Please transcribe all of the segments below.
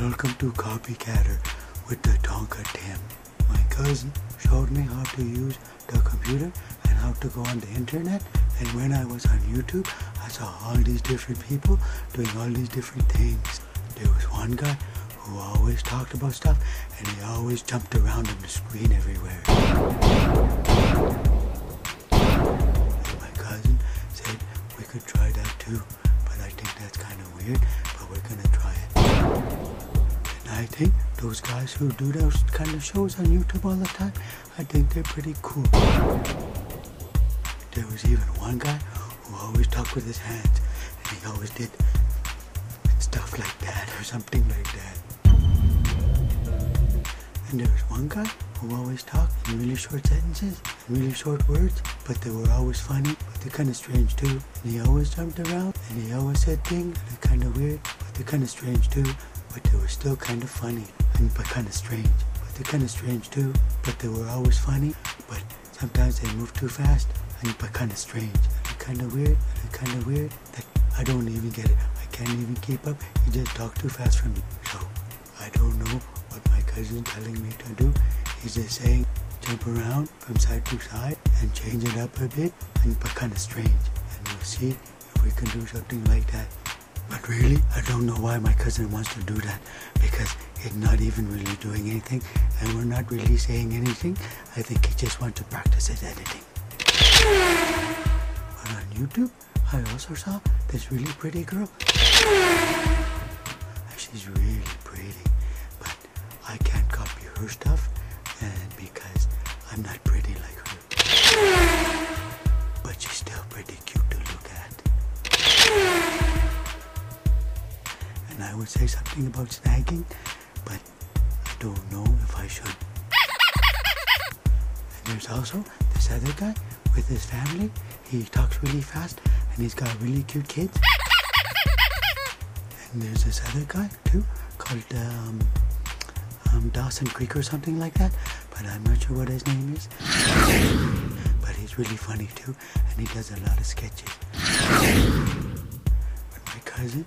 Welcome to Copycatter with the Tonka Tim. My cousin showed me how to use the computer and how to go on the internet. And when I was on YouTube, I saw all these different people doing all these different things. There was one guy who always talked about stuff and he always jumped around on the screen everywhere. And my cousin said we could try that too, but I think that's kind of weird, but we're gonna try it. And I think those guys who do those kind of shows on YouTube all the time, I think they're pretty cool. There was even one guy who always talked with his hands, and he always did stuff like that or something like that. And there was one guy who always talked in really short sentences, really short words, but they were always funny, but they're kind of strange too. And he always jumped around, and he always said things that are kind of weird, but they're kind of strange too. But they were still kind of funny, and but kind of strange. But they're kind of strange too, but they were always funny, but sometimes they move too fast, and but kind of strange. They're kind of weird, they're kind of weird, that I don't even get it. I can't even keep up. You just talk too fast for me. So, I don't know what my cousin's telling me to do. He's just saying jump around from side to side and change it up a bit, and but kind of strange. And we'll see we can do something like that. But really, I don't know why my cousin wants to do that because he's not even really doing anything and we're not really saying anything. I think he just wants to practice his editing. But on YouTube, I also saw this really pretty girl. She's really pretty, but I can't copy her stuff Would say something about snagging, but I don't know if I should. And there's also this other guy with his family. He talks really fast and he's got really cute kids. And there's this other guy too called um, um, Dawson Creek or something like that, but I'm not sure what his name is. But he's really funny too, and he does a lot of sketches. But my cousin,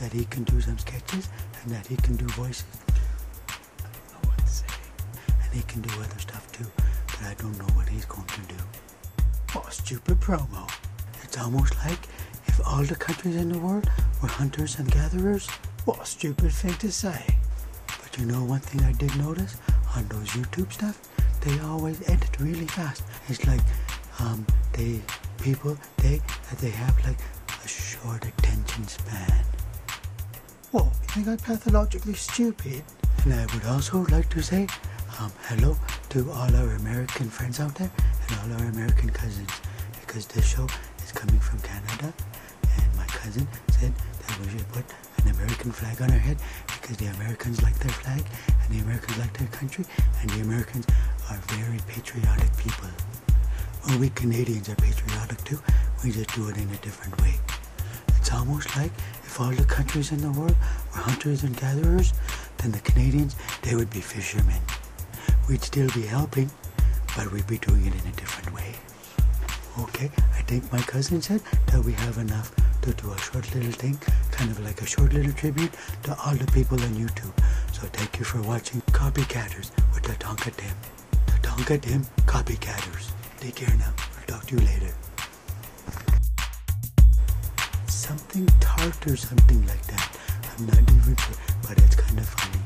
that he can do some sketches and that he can do voices. I don't know what to say. And he can do other stuff too, but I don't know what he's going to do. What a stupid promo. It's almost like if all the countries in the world were hunters and gatherers. What a stupid thing to say. But you know one thing I did notice on those YouTube stuff? They always edit really fast. It's like um they people they they have like a short attention span. What? You think I'm pathologically stupid? And I would also like to say um, hello to all our American friends out there and all our American cousins because this show is coming from Canada and my cousin said that we should put an American flag on our head because the Americans like their flag and the Americans like their country and the Americans are very patriotic people. Well, we Canadians are patriotic too. We just do it in a different way. It's almost like if all the countries in the world were hunters and gatherers, then the Canadians, they would be fishermen. We'd still be helping, but we'd be doing it in a different way. Okay, I think my cousin said that we have enough to do a short little thing, kind of like a short little tribute to all the people on YouTube. So thank you for watching Copycatters with the Tonka Tim. Tatanka Tim Copycatters. Take care now. I'll talk to you later. Something tart or something like that. I'm not even sure, but it's kind of funny.